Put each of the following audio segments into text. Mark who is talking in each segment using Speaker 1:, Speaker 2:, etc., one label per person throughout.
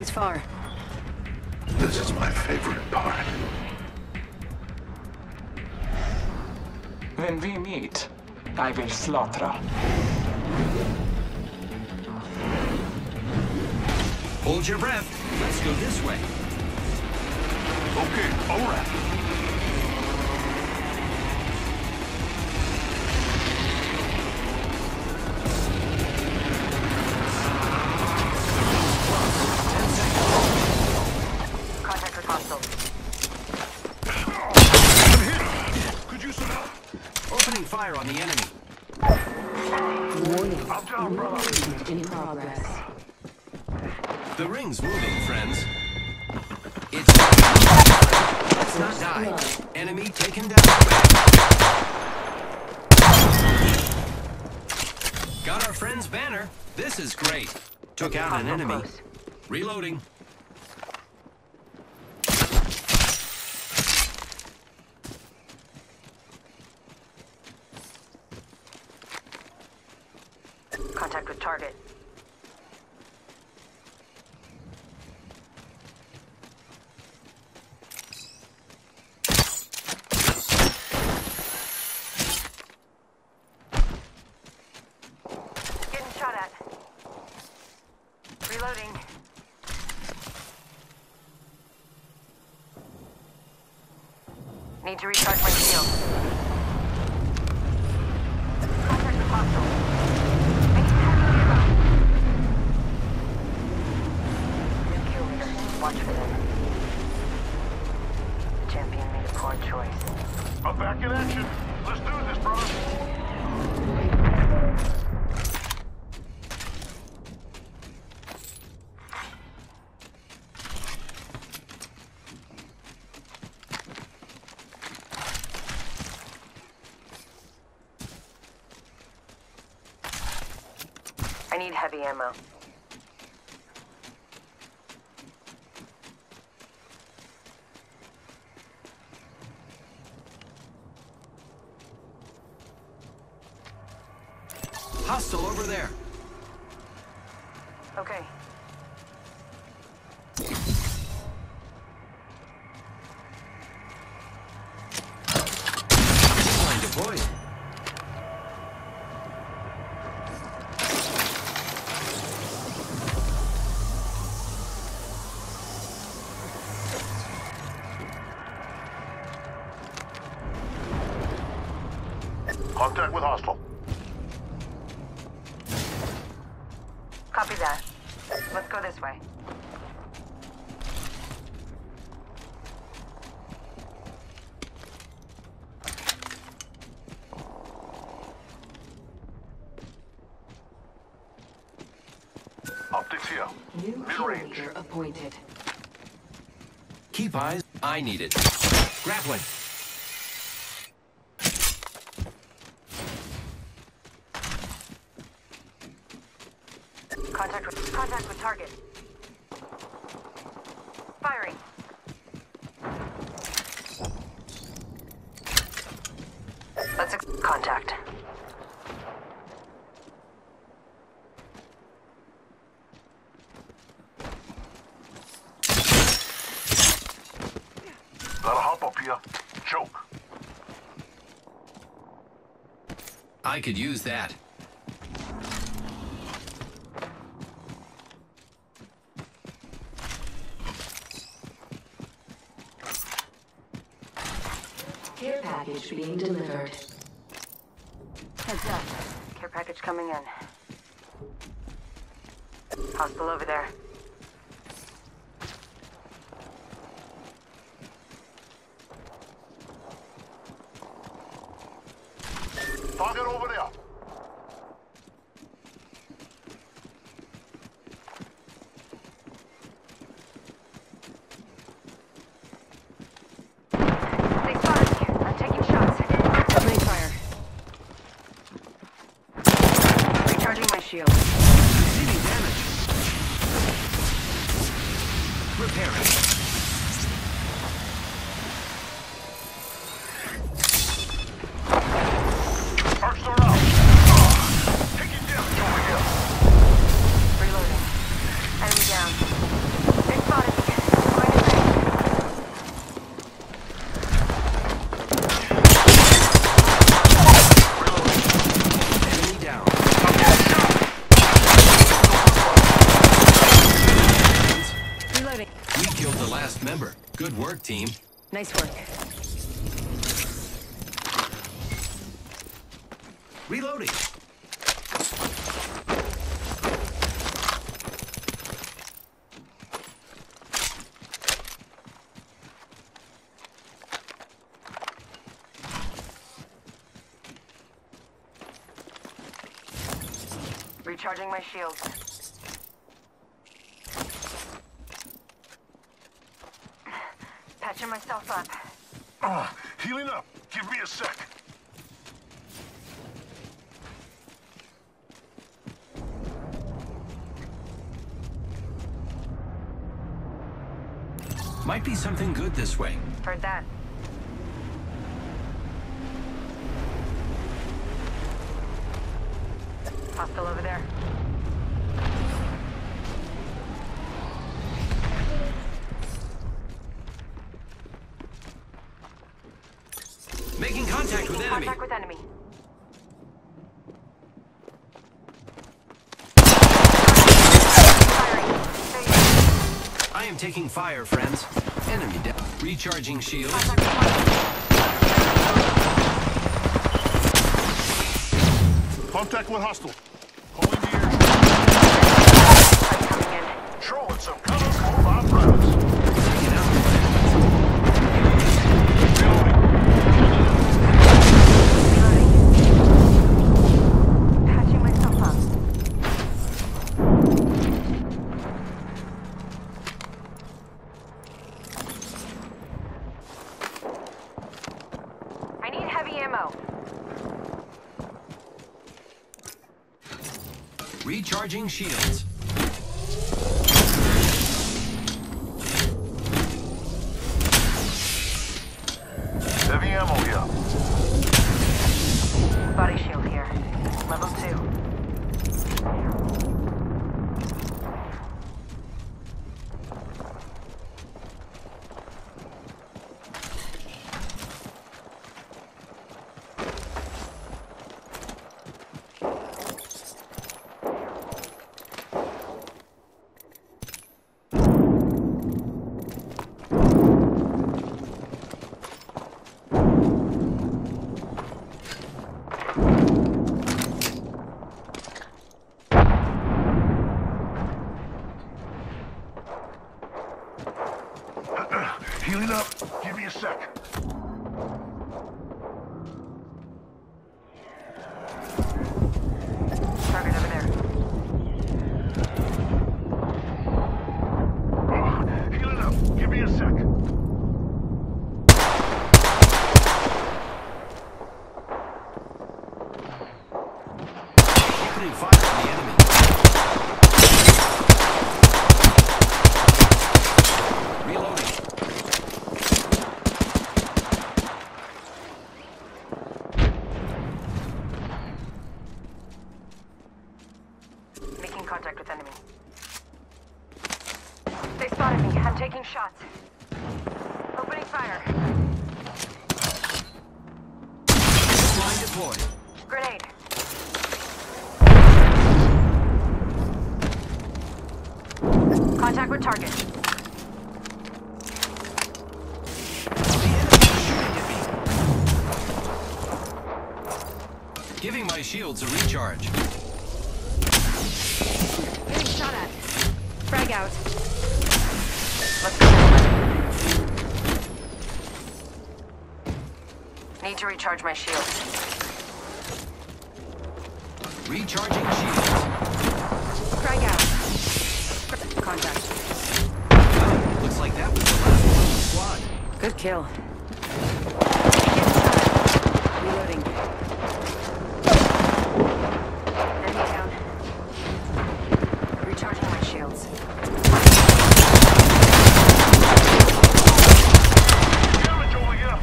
Speaker 1: It's far.
Speaker 2: This is my favorite part.
Speaker 3: When we meet, I will slaughter.
Speaker 4: Hold your breath. Let's go this way.
Speaker 2: Okay, alright.
Speaker 1: Contact
Speaker 4: The ring's moving, friends. It's... Let's not die. Enemy taken down. Got our friend's banner. This is great. Took out an enemy. Reloading.
Speaker 1: Contact with target. Getting shot at. Reloading. Need to recharge my shield. With hostile. Watch for them. The champion made a poor choice.
Speaker 2: I'm back in action. Let's do this, brother.
Speaker 1: I need heavy ammo.
Speaker 4: Hostile over there.
Speaker 1: Okay.
Speaker 2: With hostile.
Speaker 1: Copy that. Let's go this way.
Speaker 2: Optics here.
Speaker 1: New
Speaker 2: Mid-range.
Speaker 1: appointed.
Speaker 4: Keep eyes. I need it. Grappling.
Speaker 1: Contact with contact with target. Firing. Let's contact.
Speaker 2: Gotta hop up here. Choke.
Speaker 4: I could use that.
Speaker 1: Care package being delivered. Heads up. Care package coming in. Hostile over there.
Speaker 2: Target over there.
Speaker 1: They spotted me. I'm taking shots. Opening fire. Recharging my shield.
Speaker 4: Receiving damage. Repairing.
Speaker 2: Arcs are out. Taking damage over here.
Speaker 1: Reloading. Enemy down.
Speaker 4: We member. Good work, team.
Speaker 1: Nice work.
Speaker 4: Reloading.
Speaker 1: Recharging my shield. Myself up.
Speaker 2: Ah, healing up. Give me a sec.
Speaker 4: Might be something good this way.
Speaker 1: Heard that. Hostile over there.
Speaker 4: Making contact with enemy.
Speaker 1: Contact with enemy.
Speaker 4: I am taking fire, friends. Enemy down. Recharging shields.
Speaker 1: Contact with one.
Speaker 2: Contact with hostile. Calling the air.
Speaker 1: Fight coming in.
Speaker 2: Trolling some
Speaker 4: Recharging shields.
Speaker 2: Heavy ammo here.
Speaker 1: Body shield here. Level two.
Speaker 2: Healing up. Give me a sec.
Speaker 1: Target over there.
Speaker 2: Ah, healing up. Give me a sec.
Speaker 4: Opening fire on the enemy. Reloading.
Speaker 1: Making contact with enemy. They spotted me. I'm taking shots. Opening fire.
Speaker 4: Line deployed.
Speaker 1: Grenade. With target.
Speaker 4: The enemy is shooting at me. Giving my shields a recharge.
Speaker 1: Getting shot at. Frag out. Let's go. Need to recharge my shield.
Speaker 4: Recharging shields.
Speaker 1: Frag out. Contact.
Speaker 4: Well, looks like that was the last one the squad.
Speaker 1: Good kill. Reloading. Enemy down. Recharging my shields.
Speaker 2: Damage over here.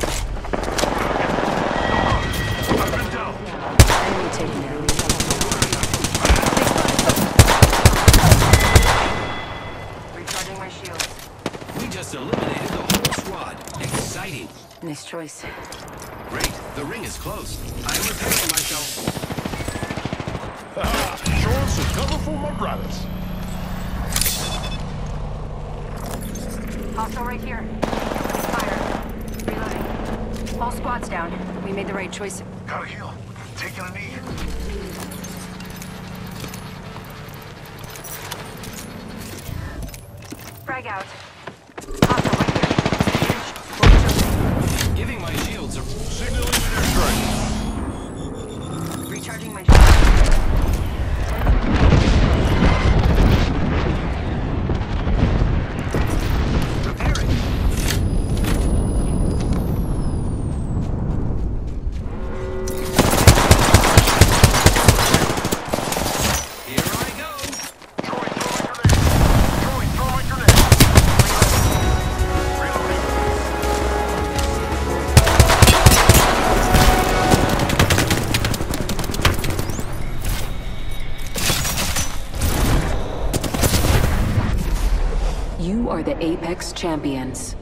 Speaker 2: I've been down.
Speaker 1: Enemy taken out. Recharging my shields.
Speaker 4: We just eliminated the whole squad. Exciting.
Speaker 1: Nice choice.
Speaker 4: Great. The ring is close. I'm repairing myself.
Speaker 2: Ah, Showing some cover for my brothers.
Speaker 1: Hostile right here. Fire. Reloading. All squads down. We made the right choice.
Speaker 2: Gotta heal. Taking a knee.
Speaker 1: Frag out.
Speaker 5: Apex Champions.